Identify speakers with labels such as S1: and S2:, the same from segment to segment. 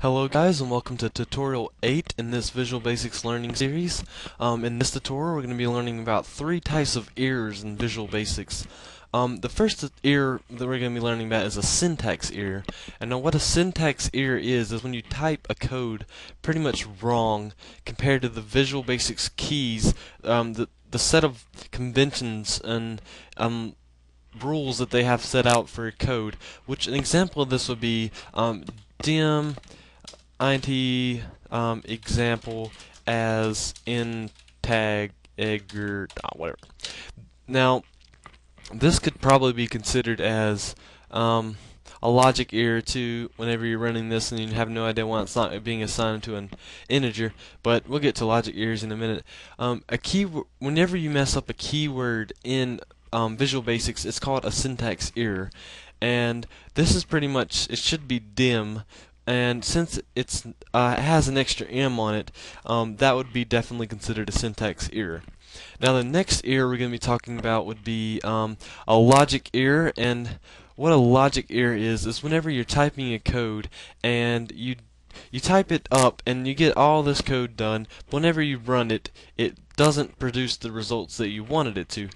S1: Hello guys and welcome to tutorial 8 in this Visual Basics learning series. Um, in this tutorial we're going to be learning about three types of errors in Visual Basics. Um, the first error that we're going to be learning about is a syntax error. And now what a syntax error is, is when you type a code pretty much wrong compared to the Visual Basics keys, um, the, the set of conventions and um, rules that they have set out for code, which an example of this would be um, dim int um, example as in tag egger oh, whatever. Now, this could probably be considered as um, a logic error too whenever you're running this and you have no idea why it's not being assigned to an integer but we'll get to logic errors in a minute um, a key whenever you mess up a keyword in um, Visual Basics it's called a syntax error and this is pretty much it should be dim and since it's uh, it has an extra m on it, um, that would be definitely considered a syntax error. Now the next error we're going to be talking about would be um, a logic error, and what a logic error is is whenever you're typing a code and you you type it up and you get all this code done, but whenever you run it, it doesn't produce the results that you wanted it to,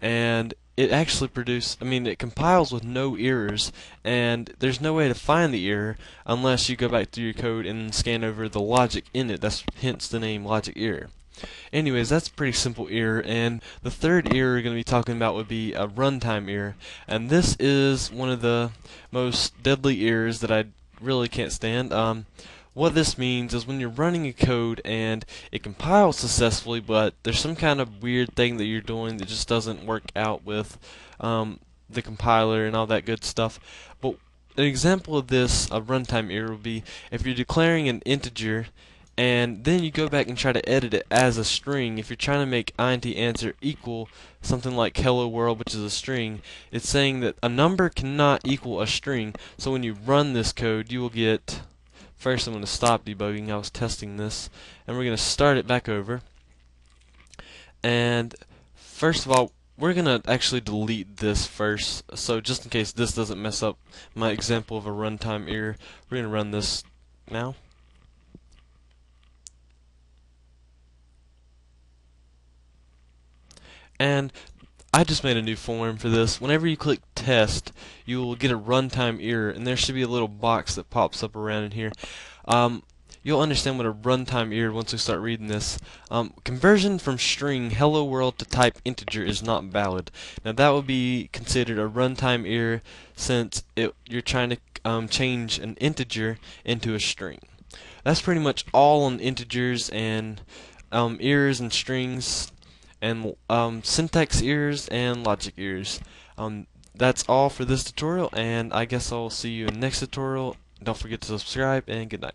S1: and it actually produces, I mean, it compiles with no errors, and there's no way to find the error unless you go back through your code and scan over the logic in it. That's hence the name logic error. Anyways, that's a pretty simple error, and the third error we're going to be talking about would be a runtime error, and this is one of the most deadly errors that I really can't stand. Um, what this means is when you're running a code and it compiles successfully, but there's some kind of weird thing that you're doing that just doesn't work out with um, the compiler and all that good stuff. But an example of this, a runtime error, would be if you're declaring an integer and then you go back and try to edit it as a string. If you're trying to make int answer equal something like hello world, which is a string, it's saying that a number cannot equal a string. So when you run this code, you will get First I'm going to stop debugging, I was testing this, and we're going to start it back over. And first of all, we're going to actually delete this first, so just in case this doesn't mess up my example of a runtime error, we're going to run this now. And I just made a new form for this. Whenever you click test, you will get a runtime error, and there should be a little box that pops up around in here. Um, you'll understand what a runtime error once we start reading this. Um, conversion from string hello world to type integer is not valid. Now that would be considered a runtime error since it, you're trying to um, change an integer into a string. That's pretty much all on integers and um, errors and strings and um, syntax errors and logic errors. Um, that's all for this tutorial, and I guess I'll see you in next tutorial. Don't forget to subscribe, and good night.